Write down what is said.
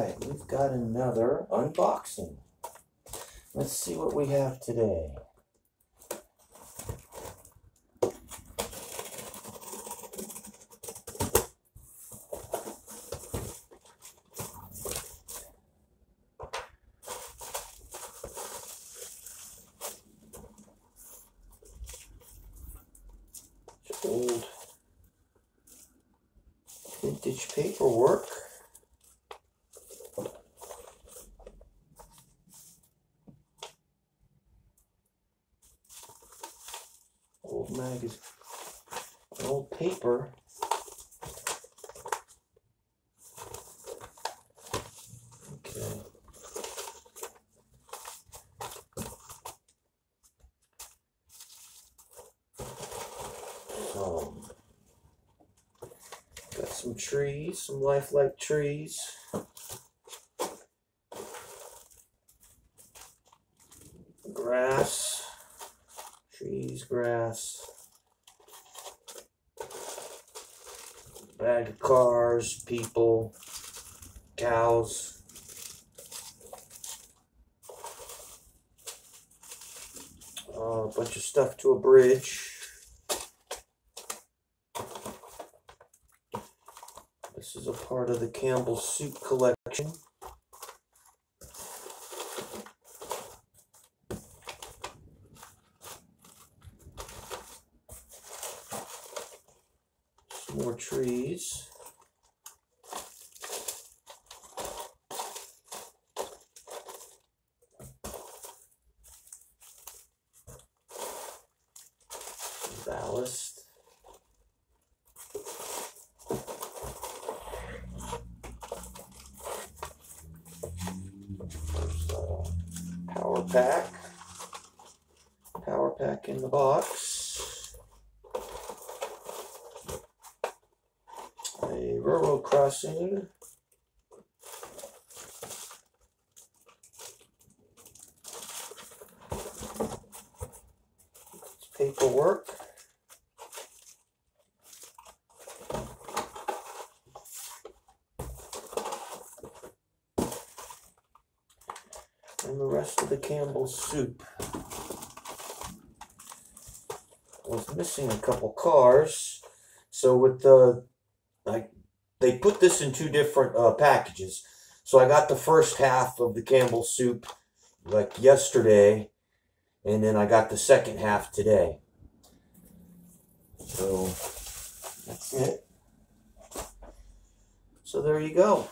right, we've got another unboxing. Let's see what we have today. Old vintage paperwork. Old magazine, old paper. Okay. Um, got some trees, some lifelike trees. Grass, grass. Bag of cars, people, cows. Uh, a bunch of stuff to a bridge. This is a part of the Campbell Soup collection. More trees. Ballast. Power pack. Power pack in the box. A railroad crossing. Paperwork. and the rest of the Campbell soup. Was missing a couple cars, so with the like they put this in two different uh, packages. So I got the first half of the Campbell soup like yesterday, and then I got the second half today. So that's it. So there you go.